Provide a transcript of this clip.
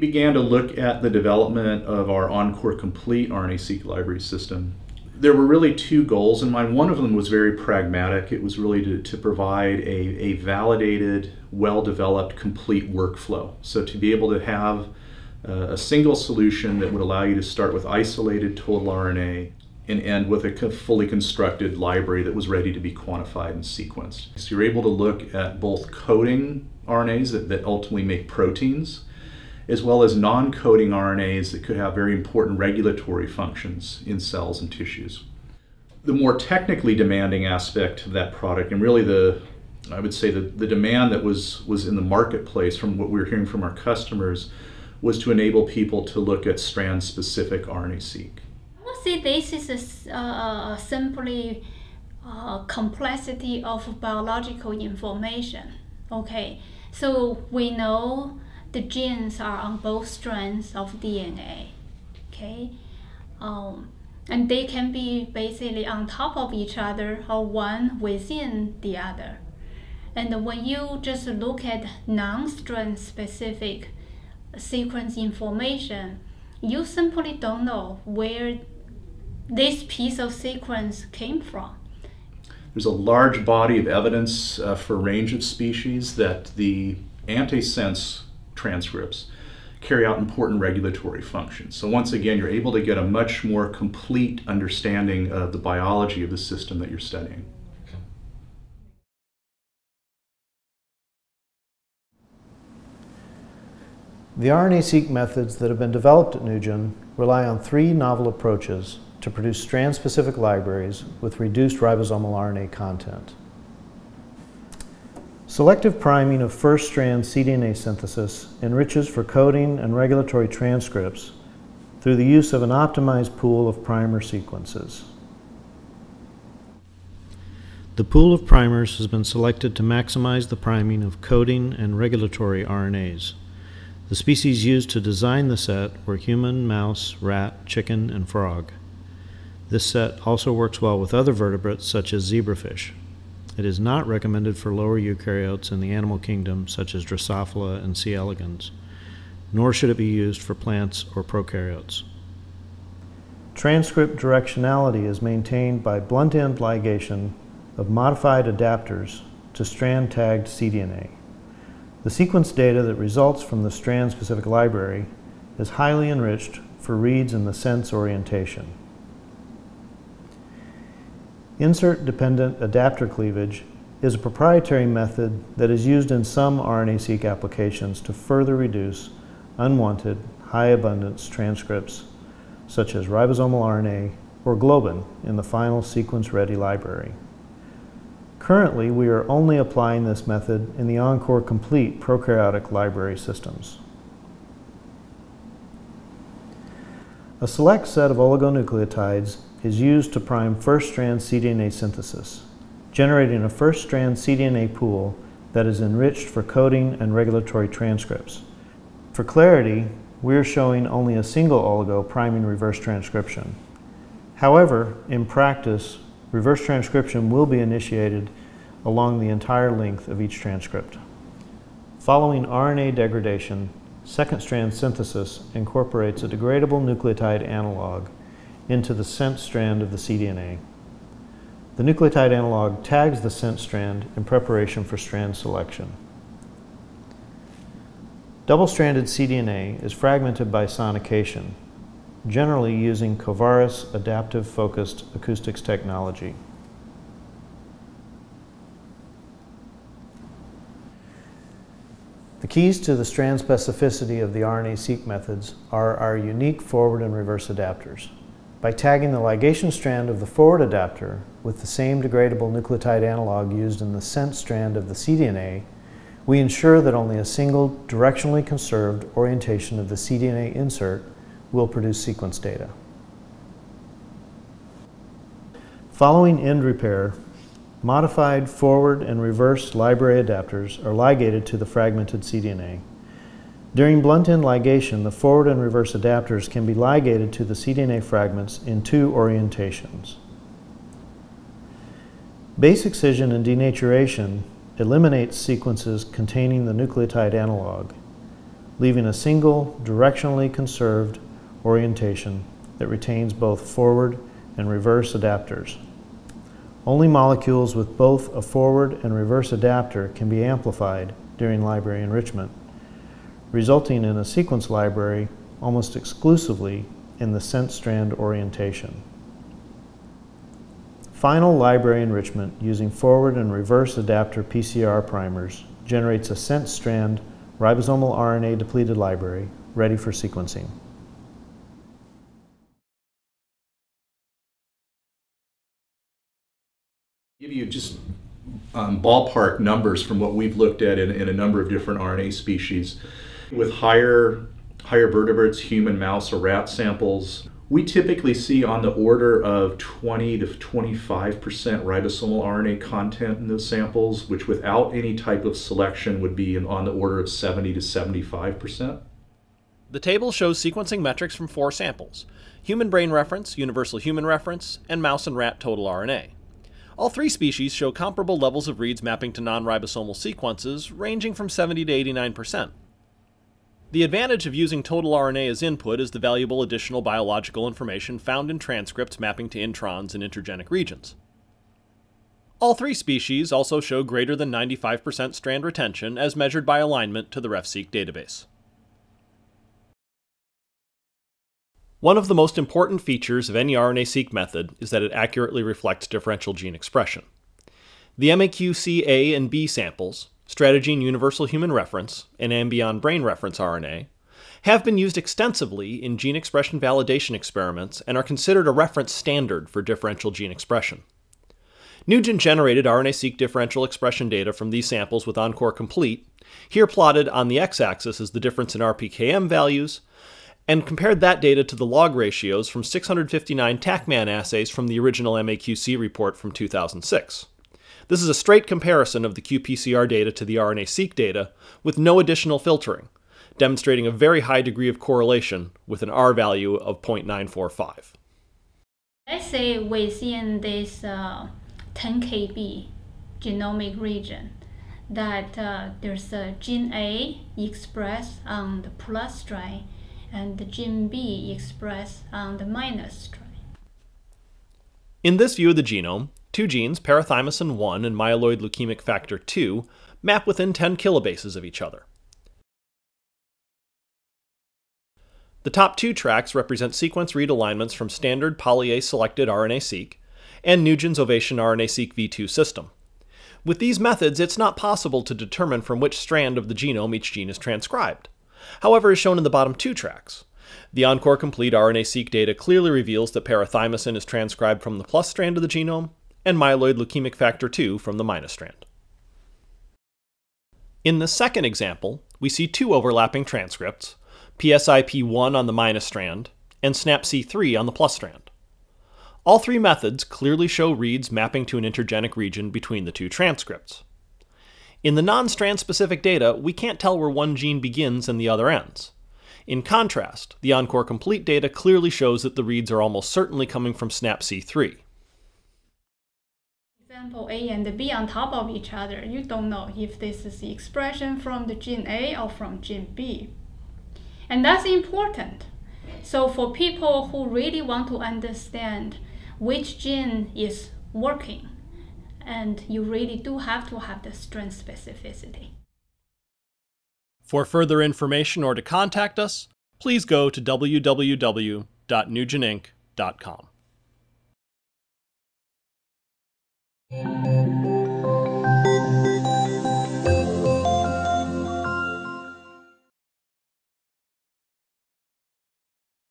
began to look at the development of our Encore Complete RNA-seq library system, there were really two goals in mind. One of them was very pragmatic. It was really to, to provide a, a validated, well-developed, complete workflow. So to be able to have uh, a single solution that would allow you to start with isolated total RNA and end with a fully constructed library that was ready to be quantified and sequenced. So you're able to look at both coding RNAs that, that ultimately make proteins, as well as non-coding RNAs that could have very important regulatory functions in cells and tissues. The more technically demanding aspect of that product, and really the, I would say the, the demand that was, was in the marketplace from what we were hearing from our customers, was to enable people to look at strand-specific RNA-seq. I see this is a, uh, simply complexity of biological information. Okay, so we know the genes are on both strands of DNA. Okay, um, and they can be basically on top of each other or one within the other. And when you just look at non-strand specific sequence information, you simply don't know where this piece of sequence came from. There's a large body of evidence uh, for a range of species that the antisense transcripts carry out important regulatory functions. So once again, you're able to get a much more complete understanding of the biology of the system that you're studying. The RNA-seq methods that have been developed at NuGen rely on three novel approaches to produce strand-specific libraries with reduced ribosomal RNA content. Selective priming of first-strand cDNA synthesis enriches for coding and regulatory transcripts through the use of an optimized pool of primer sequences. The pool of primers has been selected to maximize the priming of coding and regulatory RNAs. The species used to design the set were human, mouse, rat, chicken, and frog. This set also works well with other vertebrates such as zebrafish. It is not recommended for lower eukaryotes in the animal kingdom, such as Drosophila and C. elegans, nor should it be used for plants or prokaryotes. Transcript directionality is maintained by blunt end ligation of modified adapters to strand tagged cDNA. The sequence data that results from the strand-specific library is highly enriched for reads in the sense orientation. Insert-dependent adapter cleavage is a proprietary method that is used in some RNA-seq applications to further reduce unwanted high abundance transcripts such as ribosomal RNA or globin in the final sequence-ready library. Currently, we are only applying this method in the Encore Complete prokaryotic library systems. A select set of oligonucleotides is used to prime first-strand cDNA synthesis, generating a first-strand cDNA pool that is enriched for coding and regulatory transcripts. For clarity, we are showing only a single oligo priming reverse transcription. However, in practice, reverse transcription will be initiated along the entire length of each transcript. Following RNA degradation, second strand synthesis incorporates a degradable nucleotide analog into the sense strand of the cDNA. The nucleotide analog tags the sense strand in preparation for strand selection. Double-stranded cDNA is fragmented by sonication, generally using Covaris adaptive focused acoustics technology. The keys to the strand specificity of the RNA-seq methods are our unique forward and reverse adapters. By tagging the ligation strand of the forward adapter with the same degradable nucleotide analog used in the sense strand of the cDNA, we ensure that only a single directionally conserved orientation of the cDNA insert will produce sequence data. Following end repair, modified forward and reverse library adapters are ligated to the fragmented cDNA. During blunt end ligation, the forward and reverse adapters can be ligated to the cDNA fragments in two orientations. Base excision and denaturation eliminates sequences containing the nucleotide analog. leaving a single directionally conserved orientation that retains both forward and reverse adapters. Only molecules with both a forward and reverse adapter can be amplified during library enrichment, resulting in a sequence library almost exclusively in the sense strand orientation. Final library enrichment using forward and reverse adapter PCR primers generates a sense strand ribosomal RNA depleted library ready for sequencing. Give you just um, ballpark numbers from what we've looked at in, in a number of different RNA species. With higher higher vertebrates, human, mouse, or rat samples, we typically see on the order of 20 to 25% ribosomal RNA content in those samples, which without any type of selection would be on the order of 70 to 75%. The table shows sequencing metrics from four samples human brain reference, universal human reference, and mouse and rat total RNA. All three species show comparable levels of reads mapping to non ribosomal sequences, ranging from 70 to 89%. The advantage of using total RNA as input is the valuable additional biological information found in transcripts mapping to introns in intergenic regions. All three species also show greater than 95% strand retention as measured by alignment to the RefSeq database. One of the most important features of any RNA-seq method is that it accurately reflects differential gene expression. The MAQC A and B samples, Stratagene Universal Human Reference, and Ambion Brain Reference RNA, have been used extensively in gene expression validation experiments and are considered a reference standard for differential gene expression. Nugen generated RNA-seq differential expression data from these samples with ENCORE Complete, here plotted on the x-axis as the difference in RPKM values, and compared that data to the log ratios from 659 TaqMan assays from the original MAQC report from 2006. This is a straight comparison of the qPCR data to the RNA-seq data with no additional filtering, demonstrating a very high degree of correlation with an R value of 0.945. Let's say within this uh, 10 kb genomic region that uh, there's a gene A expressed on the plus strand and the gene B expressed on the minus strand. In this view of the genome, Two genes, parathymosin 1 and myeloid leukemic factor 2, map within 10 kilobases of each other. The top two tracks represent sequence read alignments from standard poly-A selected RNA-seq and Nugen's Ovation RNA-seq V2 system. With these methods, it's not possible to determine from which strand of the genome each gene is transcribed. However, as shown in the bottom two tracks, the ENCORE Complete RNA-seq data clearly reveals that parathymosin is transcribed from the plus strand of the genome, and myeloid leukemic factor 2 from the minus strand. In the second example, we see two overlapping transcripts, PSIP1 on the minus strand and SNAPC3 on the plus strand. All three methods clearly show reads mapping to an intergenic region between the two transcripts. In the non-strand specific data, we can't tell where one gene begins and the other ends. In contrast, the ENCORE complete data clearly shows that the reads are almost certainly coming from SNAPC3 example A and B on top of each other, you don't know if this is the expression from the gene A or from gene B. And that's important. So for people who really want to understand which gene is working, and you really do have to have the strand specificity. For further information or to contact us, please go to www.nugeninc.com. Música